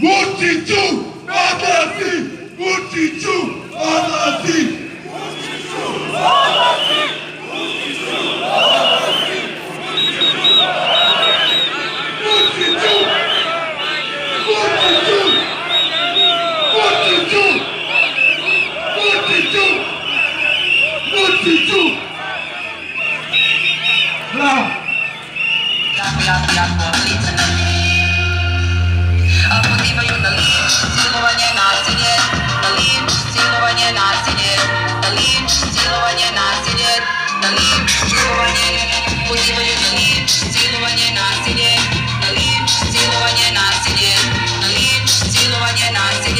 Vučiću, odlazi! Vučiću, odlazi! Vučiću! Vučiću! Vučiću! Vučiću! Vučiću! Bravo! pozivaju zaangażowanie na